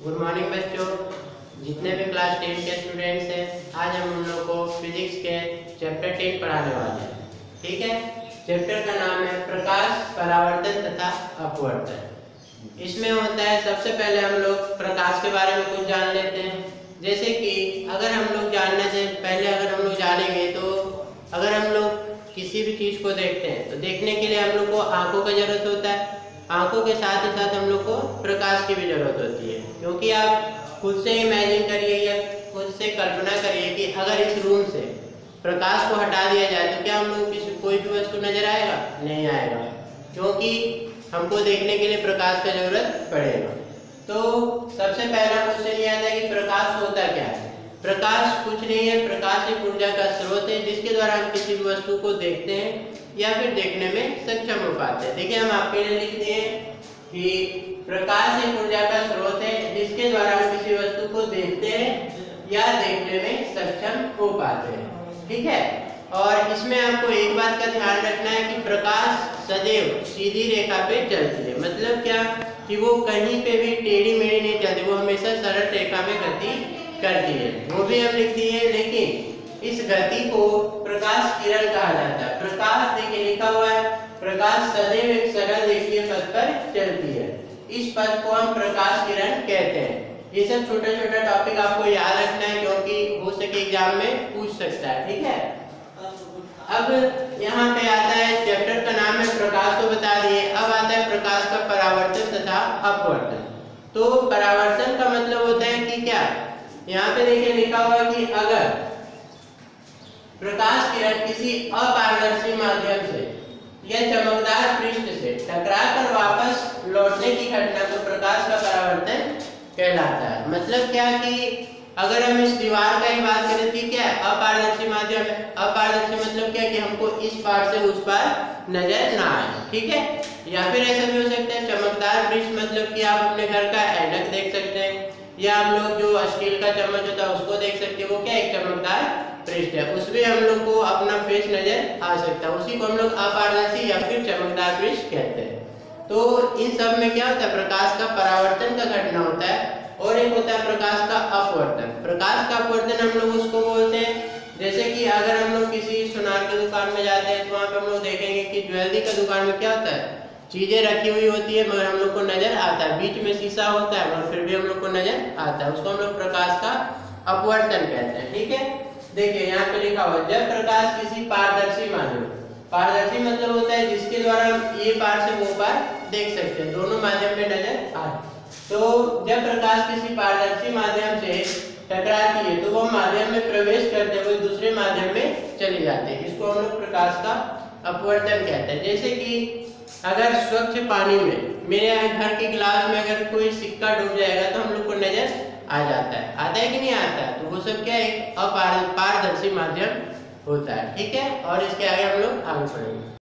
Good morning बच्चों। जितने भी क्लास टेन के स्टूडेंट्स हैं, आज हम उन लोग को फिजिक्स के चैप्टर टेन पढ़ाने वाले हैं। ठीक है? चैप्टर का नाम है प्रकाश, परावर्तन तथा अपवर्तन। इसमें होता है, सबसे पहले हम लोग प्रकाश के बारे में कुछ जान लेते हैं। जैसे कि अगर हम लोग जानने से पहले अगर हम लोग जानेंगे तो अगर हम लोग किसी भी चीज़ को देखते हैं तो देखने के लिए हम लोग को आँखों का ज़रूरत होता है आँखों के साथ ही साथ हम लोग को प्रकाश की भी ज़रूरत होती है। क्योंकि आप खुद से इमेजिन करिए या खुद से कल्पना करिए कि अगर इस रूम से प्रकाश को हटा दिया जाए तो क्या हम लोग किसी कोई भी वस्तु नज़र आएगा? नहीं आएगा। क्योंकि हमको देखने के लिए प्रकाश का ज़रूरत पड़ेगा। तो सबसे पहला क्वेश्चन ये आता है कि प्रकाश होता क्या है? प्रकाश कुछ नहीं है, प्रकाश एक ऊर्जा का स्रोत है, जिसके द्वारा हम किसी भी वस्तु को देखते हैं। या फिर देखने में सक्षम हो पाते हैं। देखिए, हम आपके लिए लिख दिए कि प्रकाश एक ऊर्जा का स्रोत है, जिसके द्वारा हम किसी वस्तु को देखते हैं या देखने में सक्षम हो पाते हैं। ठीक है? और इसमें आपको एक बात का ध्यान रखना है कि प्रकाश सदैव सीधी रेखा पे चलती है। मतलब क्या? कि वो कहीं पे भी टेढ़ी मेढ़ी नहीं चलती, वो हमेशा सरल रेखा में गति करती है। वो भी हम लिखती है, लेकिन इस गति को प्रकाश किरण कहा जाता है। प्रकाश सदैव एक सरल रेखीय पथ पर चलती है। इस पथ को हम प्रकाश किरण कहते हैं। ये सब छोटा छोटा टॉपिक आपको याद रखना है, क्योंकि हो सके एग्ज़ाम में पूछ सकता है, ठीक है? अब यहाँ पे आता है चैप्टर का नाम है प्रकाश तो बता दिए। अब आता है प्रकाश का परावर्तन तथा अपवर्तन। तो परावर्तन का मतलब होता है कि क्या? यहाँ पे देखिए लिखा हुआ कि अगर प्रकाश किरण किसी अपारदर्शी माध्यम से या चमकदार पृष्ठ से टकरा कर वापस लौटने की घटना को प्रकाश का परावर्तन कहलाता है। मतलब क्या कि अगर हम इस दीवार का ही बात करें तो क्या है? अपारदर्शी माध्यम है। अपारदर्शी मतलब क्या कि हमको इस पार से उस पार नज़र ना आए, ठीक है? या फिर ऐसा भी हो सकता है, चमकदार पृष्ठ मतलब कि आप अपने घर का ऐनक देख सकते हैं। या हम लोग जो स्टील का चम्मच होता है, उसको देख सकते हैं, वो क्या एक चमकदार पृष्ठ है? उसमें हम लोग को अपना फेस नज़र आ सकता है। उसी को हम लोग अपारदर्शी या फिर चमकदार पृष्ठ कहते हैं। तो इन सब में क्या होता है? प्रकाश का परावर्तन का घटना होता है और एक होता है प्रकाश का अपवर्तन। प्रकाश का अपवर्तन हम लोग उसको बोलते हैं। जैसे कि अगर हम लोग किसी सुनार की दुकान में जाते हैं तो वहाँ पे हम लोग देखेंगे कि ज्वेलरी का दुकान में क्या होता है? चीज़ें रखी हुई होती है, मगर हम लोग को नज़र आता है। बीच में शीशा होता है, मगर फिर भी हम लोग को नज़र आता है। उसको हम लोग प्रकाश का अपवर्तन कहते हैं, ठीक है? देखिए, यहाँ पे लिखा हुआ जब प्रकाश किसी पारदर्शी माध्यम, पारदर्शी मतलब होता है जिसके द्वारा हम ये पार से वो पार देख सकते हैं। दोनों माध्यम में नज़र आए तो जब प्रकाश किसी पारदर्शी माध्यम से टकराती है तो वो माध्यम में प्रवेश करते हुए दूसरे माध्यम में चले जाते हैं। इसको हम लोग प्रकाश का अपवर्तन कहते हैं। जैसे कि अगर स्वच्छ पानी में, मेरे यहाँ घर के गिलास में अगर कोई सिक्का डूब जाएगा तो हम लोग को नज़र आ जाता है। आता है कि नहीं आता? है तो वो सब क्या एक अपारदर्शी माध्यम होता है, ठीक है? और इसके आगे हम लोग आगे पढ़ेंगे